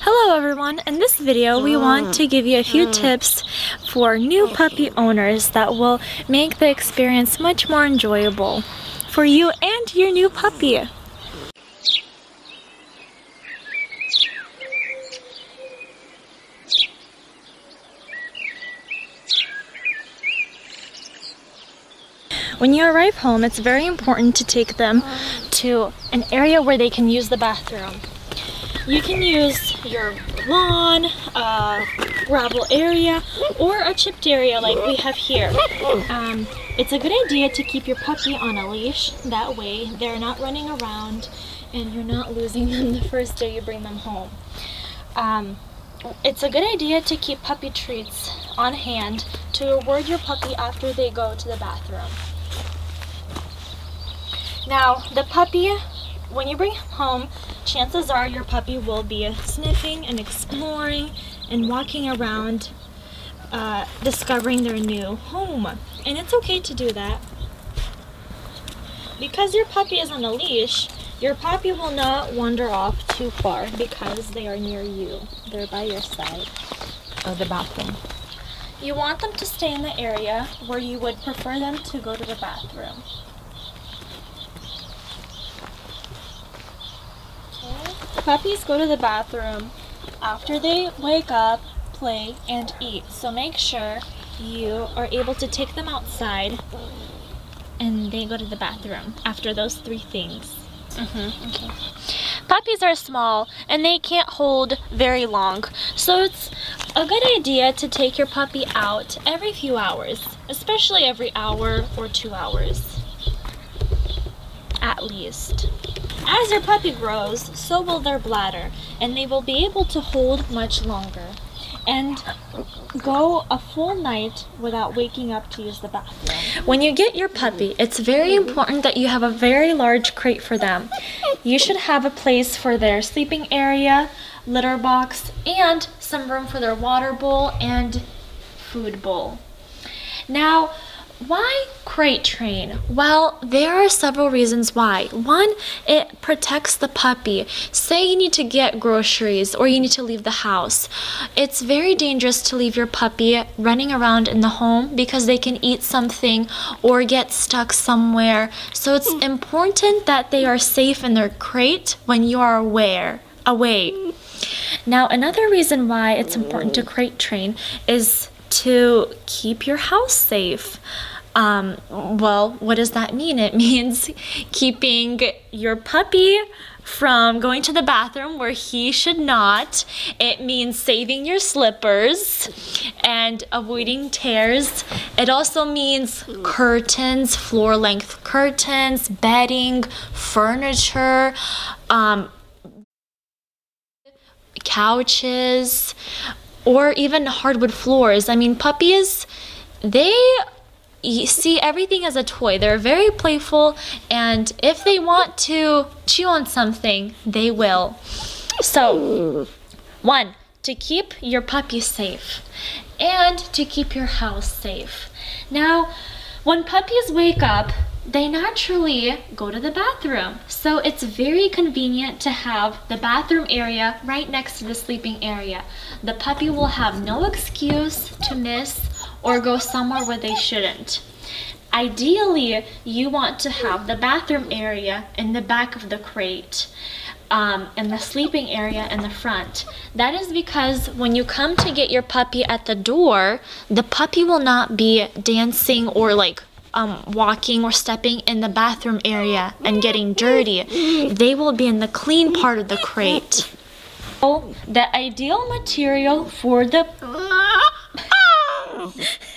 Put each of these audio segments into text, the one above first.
Hello everyone, in this video we want to give you a few mm. tips for new puppy owners that will make the experience much more enjoyable for you and your new puppy. When you arrive home, it's very important to take them to an area where they can use the bathroom. You can use your lawn, gravel area, or a chipped area like we have here. Um, it's a good idea to keep your puppy on a leash. That way they're not running around and you're not losing them the first day you bring them home. Um, it's a good idea to keep puppy treats on hand to reward your puppy after they go to the bathroom. Now, the puppy, when you bring him home, chances are your puppy will be sniffing and exploring and walking around, uh, discovering their new home. And it's okay to do that. Because your puppy is on a leash, your puppy will not wander off too far because they are near you. They're by your side of the bathroom. You want them to stay in the area where you would prefer them to go to the bathroom. Puppies go to the bathroom after they wake up, play, and eat. So make sure you are able to take them outside and they go to the bathroom after those three things. Mm-hmm. Okay. Puppies are small and they can't hold very long, so it's a good idea to take your puppy out every few hours, especially every hour or two hours, at least. As your puppy grows, so will their bladder, and they will be able to hold much longer and go a full night without waking up to use the bathroom. When you get your puppy, it's very important that you have a very large crate for them. You should have a place for their sleeping area, litter box, and some room for their water bowl and food bowl. Now, why crate train? Well, there are several reasons why. One, it protects the puppy. Say you need to get groceries or you need to leave the house. It's very dangerous to leave your puppy running around in the home because they can eat something or get stuck somewhere. So it's hmm. important that they are safe in their crate when you are aware, away. Now, another reason why it's important to crate train is to keep your house safe. Um, well, what does that mean? It means keeping your puppy from going to the bathroom where he should not. It means saving your slippers and avoiding tears. It also means curtains, floor length curtains, bedding, furniture, um, couches, or even hardwood floors. I mean, puppies, they see everything as a toy. They're very playful, and if they want to chew on something, they will. So, one, to keep your puppy safe, and to keep your house safe. Now, when puppies wake up, they naturally go to the bathroom. So it's very convenient to have the bathroom area right next to the sleeping area. The puppy will have no excuse to miss or go somewhere where they shouldn't. Ideally, you want to have the bathroom area in the back of the crate um, and the sleeping area in the front. That is because when you come to get your puppy at the door, the puppy will not be dancing or like um, walking or stepping in the bathroom area and getting dirty. They will be in the clean part of the crate. So, the ideal material for the...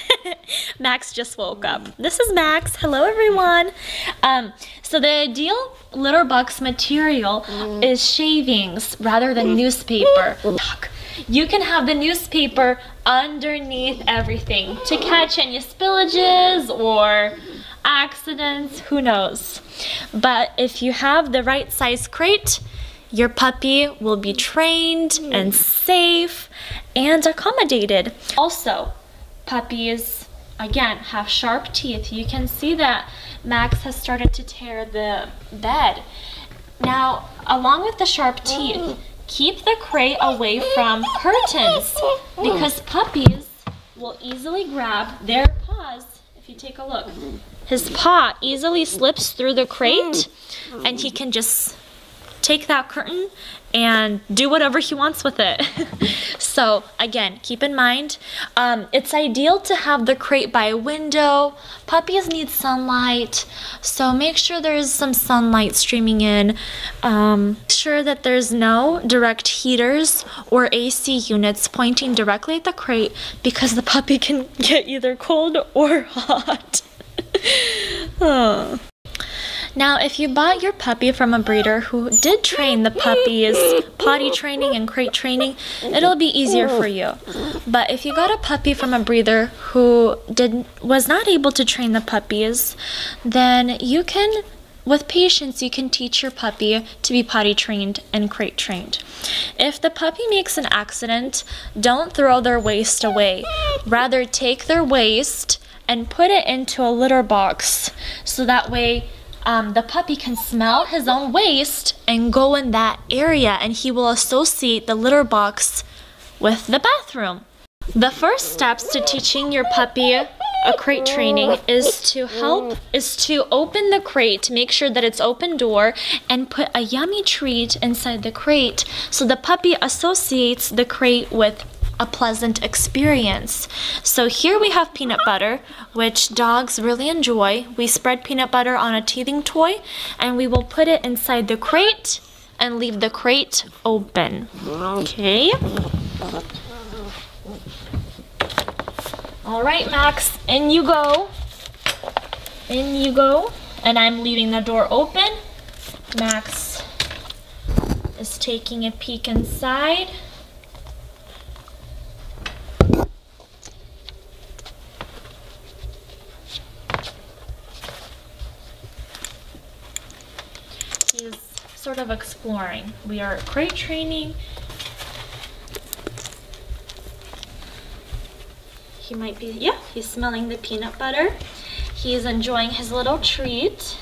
Max just woke up. This is Max. Hello, everyone. Um, so the ideal litter box material is shavings rather than newspaper. You can have the newspaper underneath everything to catch any spillages or accidents, who knows. But if you have the right size crate, your puppy will be trained and safe and accommodated. Also, puppies, again, have sharp teeth. You can see that Max has started to tear the bed. Now, along with the sharp teeth, keep the crate away from curtains because puppies will easily grab their paws. If you take a look, his paw easily slips through the crate and he can just take that curtain and do whatever he wants with it. so again, keep in mind, um, it's ideal to have the crate by a window. Puppies need sunlight, so make sure there's some sunlight streaming in. Um, sure that there's no direct heaters or AC units pointing directly at the crate because the puppy can get either cold or hot. oh. Now, if you bought your puppy from a breeder who did train the puppies potty training and crate training, it'll be easier for you. But if you got a puppy from a breeder who did was not able to train the puppies, then you can with patience, you can teach your puppy to be potty trained and crate trained. If the puppy makes an accident, don't throw their waste away. Rather, take their waste and put it into a litter box so that way um, the puppy can smell his own waste and go in that area and he will associate the litter box with the bathroom. The first steps to teaching your puppy a crate training is to help is to open the crate to make sure that it's open door and put a yummy treat inside the crate so the puppy associates the crate with a pleasant experience. So here we have peanut butter, which dogs really enjoy. We spread peanut butter on a teething toy and we will put it inside the crate and leave the crate open. Okay. All right, Max, in you go. In you go. And I'm leaving the door open. Max is taking a peek inside. Sort of exploring. We are crate training. He might be, yeah, he's smelling the peanut butter. He's enjoying his little treat.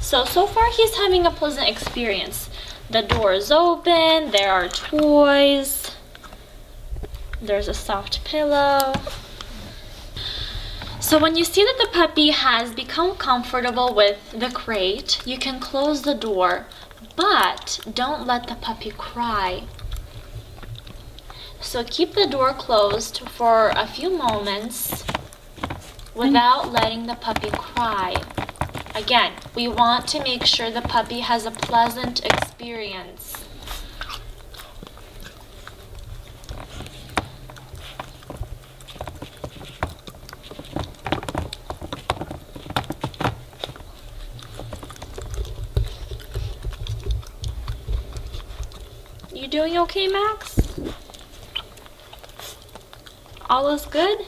So, so far he's having a pleasant experience. The door is open, there are toys, there's a soft pillow. So when you see that the puppy has become comfortable with the crate, you can close the door, but don't let the puppy cry. So keep the door closed for a few moments without letting the puppy cry. Again, we want to make sure the puppy has a pleasant experience. You doing okay, Max? All is good?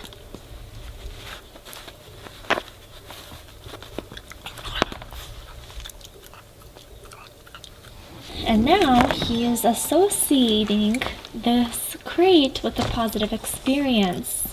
And now he is associating this crate with a positive experience.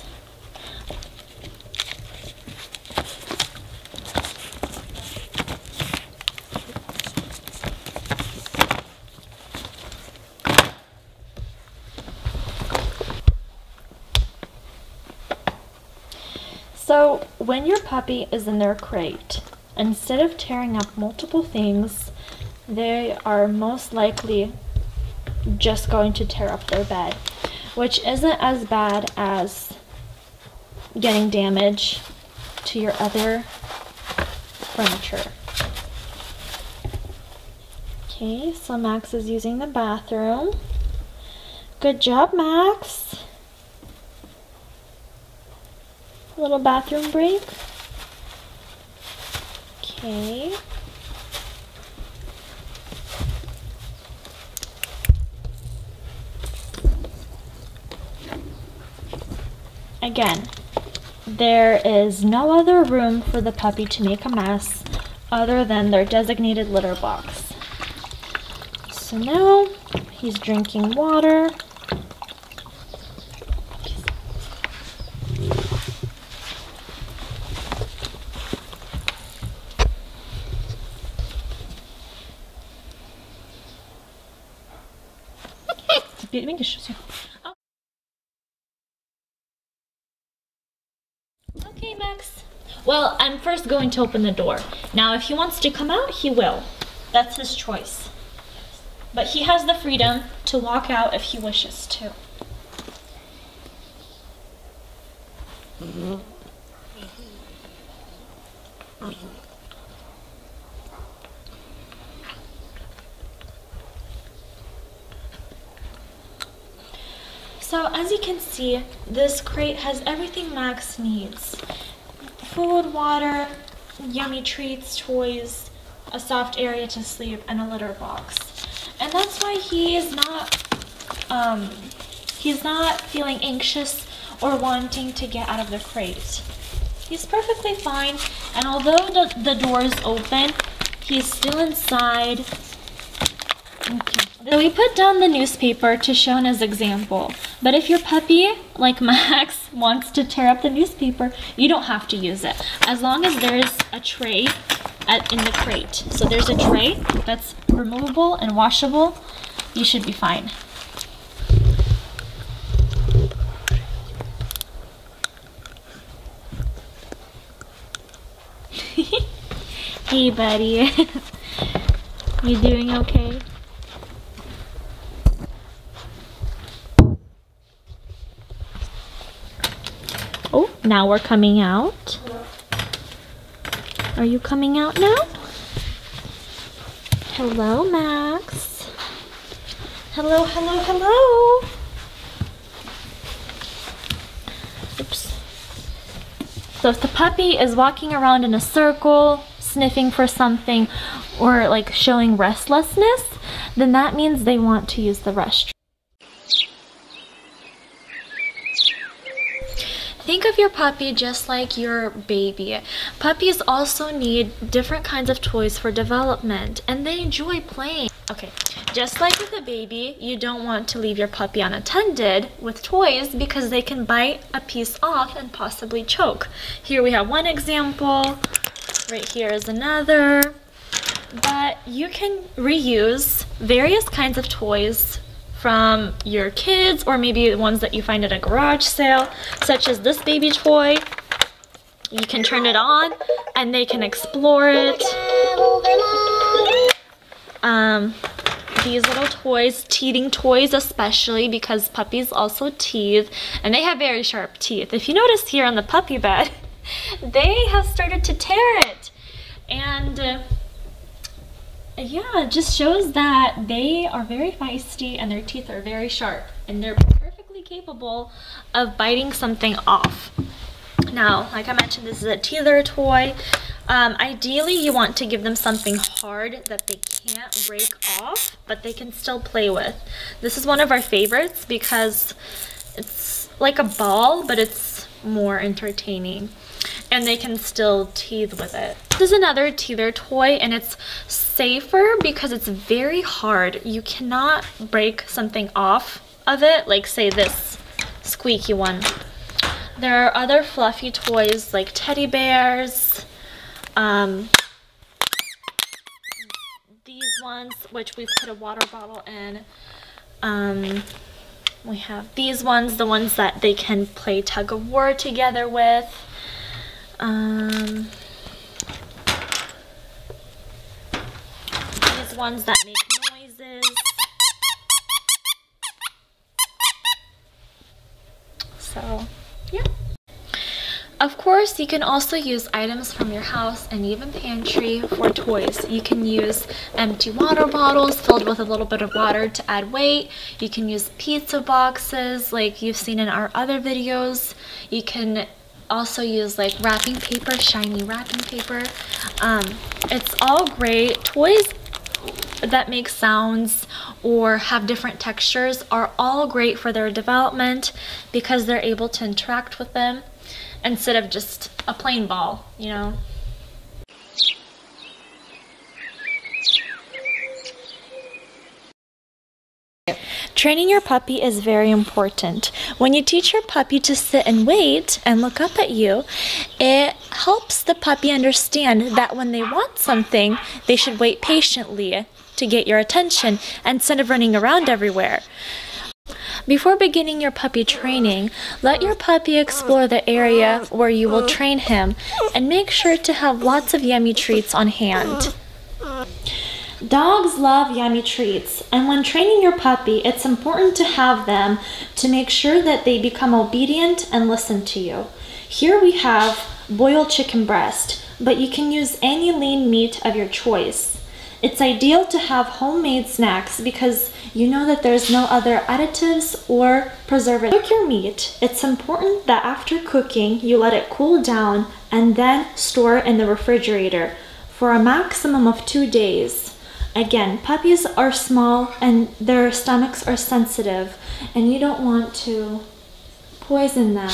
So when your puppy is in their crate, instead of tearing up multiple things, they are most likely just going to tear up their bed, which isn't as bad as getting damage to your other furniture. Okay, so Max is using the bathroom. Good job, Max. little bathroom break. Okay. Again, there is no other room for the puppy to make a mess other than their designated litter box. So now he's drinking water. Okay, Max. Well, I'm first going to open the door. Now, if he wants to come out, he will. That's his choice. But he has the freedom to walk out if he wishes to. Mm -hmm. Mm -hmm. So as you can see, this crate has everything Max needs. Food, water, yummy treats, toys, a soft area to sleep, and a litter box. And that's why he is not, um, he's not feeling anxious or wanting to get out of the crate. He's perfectly fine, and although the, the door is open, he's still inside. We put down the newspaper to show as example. But if your puppy, like Max, wants to tear up the newspaper, you don't have to use it. As long as there's a tray at, in the crate. So there's a tray that's removable and washable, you should be fine. hey buddy, you doing okay? Now we're coming out. Are you coming out now? Hello, Max. Hello, hello, hello. Oops. So if the puppy is walking around in a circle, sniffing for something, or like showing restlessness, then that means they want to use the restroom. Your puppy just like your baby. Puppies also need different kinds of toys for development and they enjoy playing. Okay, just like with a baby, you don't want to leave your puppy unattended with toys because they can bite a piece off and possibly choke. Here we have one example, right here is another. But you can reuse various kinds of toys from your kids or maybe the ones that you find at a garage sale, such as this baby toy. You can turn it on and they can explore it. Um, these little toys, teething toys especially because puppies also teeth and they have very sharp teeth. If you notice here on the puppy bed, they have started to tear it. And uh, yeah, it just shows that they are very feisty and their teeth are very sharp and they're perfectly capable of biting something off. Now, like I mentioned, this is a teether toy. Um, ideally, you want to give them something hard that they can't break off, but they can still play with. This is one of our favorites because it's like a ball, but it's more entertaining and they can still teeth with it. This is another teether toy and it's safer because it's very hard. You cannot break something off of it, like say this squeaky one. There are other fluffy toys like teddy bears, um, these ones, which we put a water bottle in. Um, we have these ones, the ones that they can play tug of war together with. Um, these ones that make noises. So, yeah. Of course, you can also use items from your house and even pantry for toys. You can use empty water bottles filled with a little bit of water to add weight. You can use pizza boxes like you've seen in our other videos. You can also use like wrapping paper, shiny wrapping paper. Um, it's all great. Toys that make sounds or have different textures are all great for their development because they're able to interact with them instead of just a plain ball, you know. Training your puppy is very important. When you teach your puppy to sit and wait and look up at you, it helps the puppy understand that when they want something, they should wait patiently to get your attention instead of running around everywhere. Before beginning your puppy training, let your puppy explore the area where you will train him and make sure to have lots of yummy treats on hand. Dogs love yummy treats, and when training your puppy, it's important to have them to make sure that they become obedient and listen to you. Here we have boiled chicken breast, but you can use any lean meat of your choice. It's ideal to have homemade snacks because you know that there's no other additives or preservatives. Cook your meat. It's important that after cooking, you let it cool down and then store in the refrigerator for a maximum of two days. Again, puppies are small and their stomachs are sensitive and you don't want to poison them.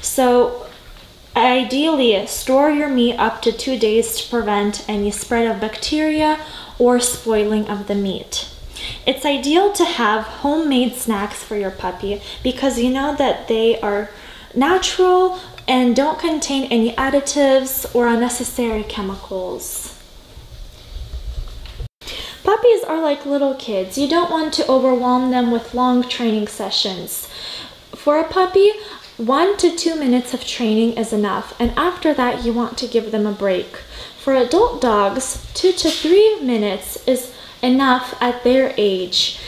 So ideally, store your meat up to two days to prevent any spread of bacteria or spoiling of the meat. It's ideal to have homemade snacks for your puppy because you know that they are natural and don't contain any additives or unnecessary chemicals. Puppies are like little kids. You don't want to overwhelm them with long training sessions. For a puppy, one to two minutes of training is enough, and after that, you want to give them a break. For adult dogs, two to three minutes is enough at their age.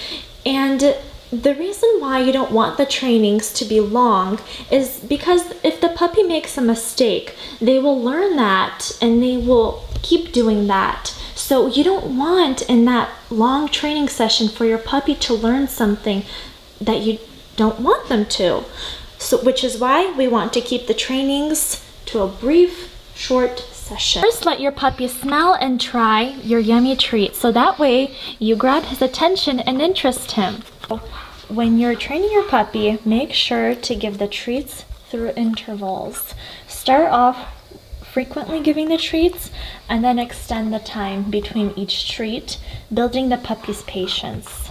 And the reason why you don't want the trainings to be long is because if the puppy makes a mistake, they will learn that and they will keep doing that. So you don't want in that long training session for your puppy to learn something that you don't want them to. So which is why we want to keep the trainings to a brief, short session. First, let your puppy smell and try your yummy treat so that way you grab his attention and interest him. When you're training your puppy, make sure to give the treats through intervals. Start off frequently giving the treats, and then extend the time between each treat, building the puppy's patience.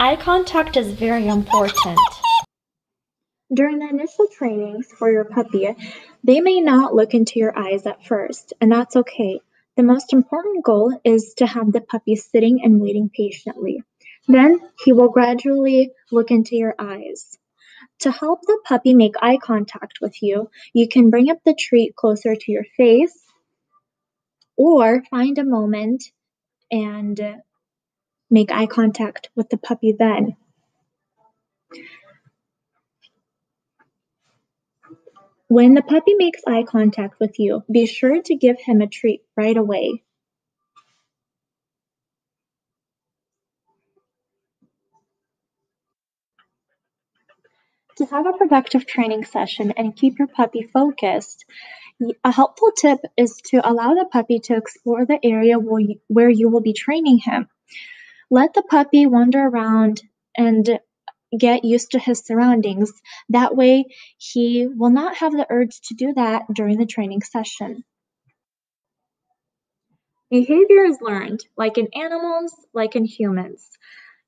Eye contact is very important. During the initial trainings for your puppy, they may not look into your eyes at first, and that's okay. The most important goal is to have the puppy sitting and waiting patiently. Then he will gradually look into your eyes. To help the puppy make eye contact with you, you can bring up the treat closer to your face or find a moment and make eye contact with the puppy then. When the puppy makes eye contact with you, be sure to give him a treat right away. To have a productive training session and keep your puppy focused, a helpful tip is to allow the puppy to explore the area where you will be training him. Let the puppy wander around and get used to his surroundings. That way, he will not have the urge to do that during the training session. Behavior is learned, like in animals, like in humans.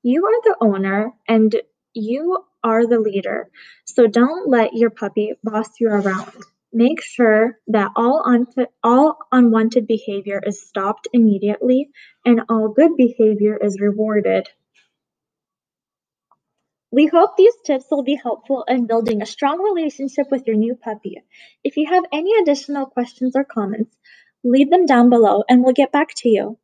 You are the owner, and you are the leader, so don't let your puppy boss you around. Make sure that all, all unwanted behavior is stopped immediately and all good behavior is rewarded. We hope these tips will be helpful in building a strong relationship with your new puppy. If you have any additional questions or comments, leave them down below and we'll get back to you.